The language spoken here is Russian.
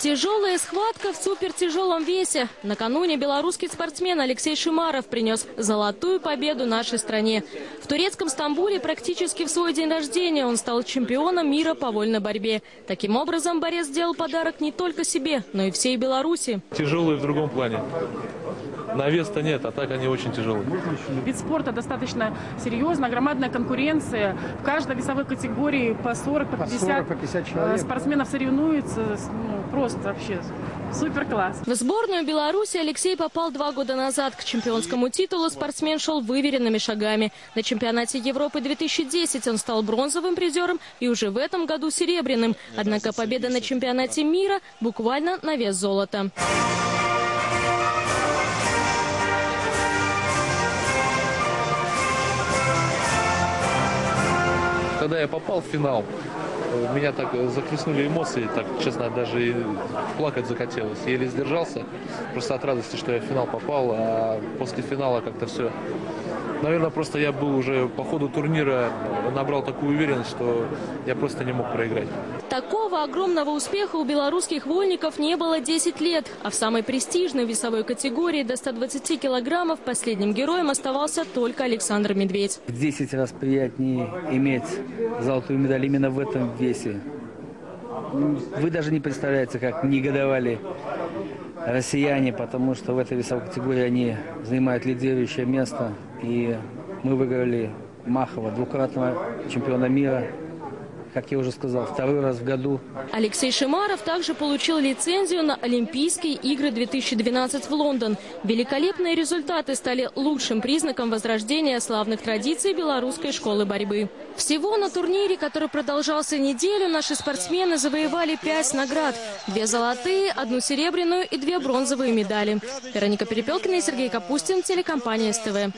Тяжелая схватка в супертяжелом весе. Накануне белорусский спортсмен Алексей Шимаров принес золотую победу нашей стране. В турецком Стамбуле практически в свой день рождения он стал чемпионом мира по вольной борьбе. Таким образом, борец сделал подарок не только себе, но и всей Беларуси. Тяжелые в другом плане. На вес-то нет, а так они очень тяжелые. Вид спорта достаточно серьезно, громадная конкуренция. В каждой весовой категории по 40, по 50, 40, по 50 э, человек. спортсменов соревнуются. Ну, просто вообще супер класс. В сборную Беларуси Алексей попал два года назад. К чемпионскому титулу спортсмен шел выверенными шагами. На чемпионате Европы 2010 он стал бронзовым призером и уже в этом году серебряным. Однако победа на чемпионате мира буквально на вес золота. Когда я попал в финал, э, меня так э, захлестнули эмоции, так, честно, даже и плакать захотелось. Еле сдержался, просто от радости, что я в финал попал, а после финала как-то все... Наверное, просто я был уже по ходу турнира, набрал такую уверенность, что я просто не мог проиграть. Такого огромного успеха у белорусских вольников не было 10 лет. А в самой престижной весовой категории до 120 килограммов последним героем оставался только Александр Медведь. В 10 раз приятнее иметь золотую медаль именно в этом весе. Вы даже не представляете, как негодовали россияне, потому что в этой весовой категории они занимают лидирующее место. И мы выиграли Махова, двукратного чемпиона мира, как я уже сказал, второй раз в году. Алексей Шимаров также получил лицензию на Олимпийские игры 2012 в Лондон. Великолепные результаты стали лучшим признаком возрождения славных традиций белорусской школы борьбы. Всего на турнире, который продолжался неделю, наши спортсмены завоевали пять наград. Две золотые, одну серебряную и две бронзовые медали. Вероника Перепелкина и Сергей Капустин, телекомпания СТВ.